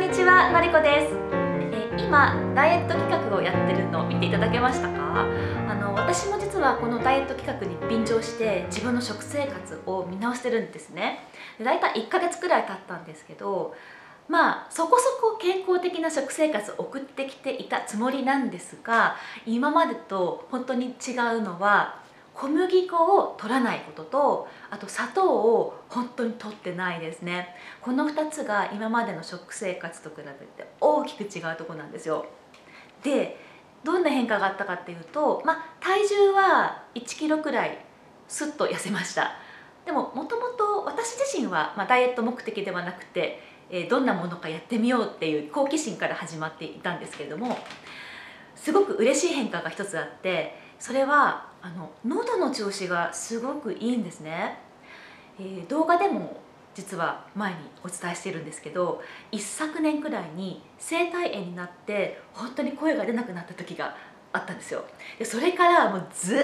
んにちはのりこです。え今ダイエット企画をやってるのを見ていただけましたか？あの私も実はこのダイエット企画に便乗して自分の食生活を見直してるんですね。で大体1ヶ月くらい経ったんですけどまあそこそこ健康的な食生活を送ってきていたつもりなんですが今までと本当に違うのは小麦粉を取らないこととあと砂糖を本当に取ってないですね。この2つが今までの食生活と比べて大きく違うとこなんですよ。でどんな変化があったかっていうと、まあ、体重は1キロくらいスッと痩せました。でももともと私自身は、まあ、ダイエット目的ではなくて、えー、どんなものかやってみようっていう好奇心から始まっていたんですけれどもすごく嬉しい変化が一つあってそれはあの喉の調子がすごくいいんですね、えー、動画でも実は前にお伝えしてるんですけど一昨年くらいに声帯炎になって本当に声が出なくなった時があったんですよ。でそれからもうずっ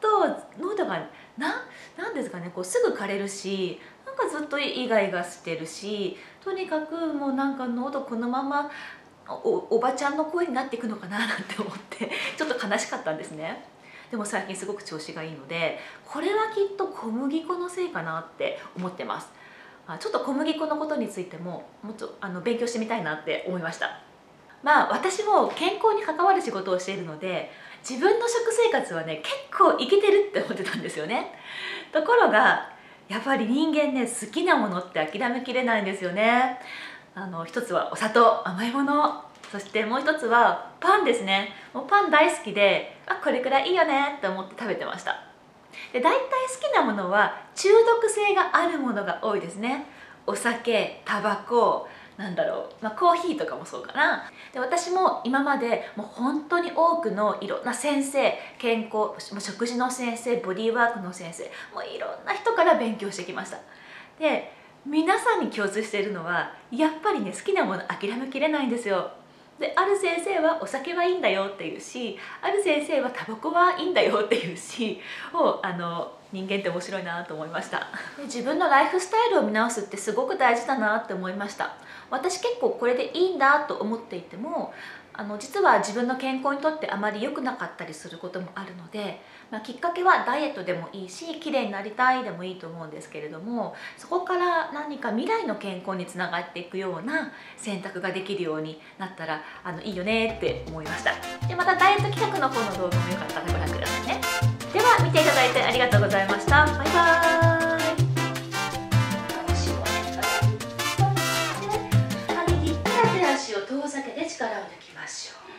と喉がななんですかねこうすぐ枯れるしなんかずっとイガイガしてるしとにかくもうなんか喉このままおおばちゃんの声になっていくのかななんて思ってちょっと悲しかったんですね。でも最近すごく調子がいいのでこれはきっと小麦粉のせいかなって思ってます。ちょっと小麦粉のことについてももっとあの勉強してみたいなって思いました。まあ私も健康に関わる仕事をしているので自分の食生活はね結構いけてるって思ってたんですよね。ところがやっぱり人間ね好きなものって諦めきれないんですよね。あの一つはお砂糖甘いもの。そしてもう一つはパンですね。もうパン大好きであこれくらいいいよねって思って食べてました。で大体好きなものは中毒性があるものが多いですね。お酒タバコなんだろう、まあ、コーヒーとかもそうかな。で私も今までもう本当に多くのいろんな先生健康食事の先生ボディーワークの先生もういろんな人から勉強してきました。で皆さんに共通しているのはやっぱりね好きなもの諦めきれないんですよ。である先生はお酒はいいんだよっていうしある先生はタバコはいいんだよっていうしをあの人間って面白いなと思いました。自分のライフスタイルを見直すってすごく大事だなって思いました。私結構これでいいんだと思っていてもあの実は自分の健康にとってあまり良くなかったりすることもあるので、まあ、きっかけはダイエットでもいいし綺麗になりたいでもいいと思うんですけれどもそこから何か未来の健康につながっていくような選択ができるようになったらあのいいよねって思いました。でまたダイエット企画の方の動画もよかったらご覧くださいね。では見ていただいてありがとうございました。バイバーイ。все.